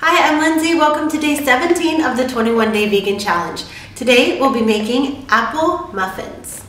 Hi, I'm Lindsay. Welcome to day 17 of the 21 Day Vegan Challenge. Today we'll be making apple muffins.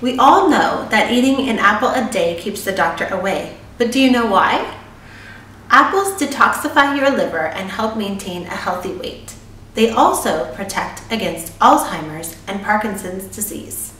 We all know that eating an apple a day keeps the doctor away, but do you know why? Apples detoxify your liver and help maintain a healthy weight. They also protect against Alzheimer's and Parkinson's disease.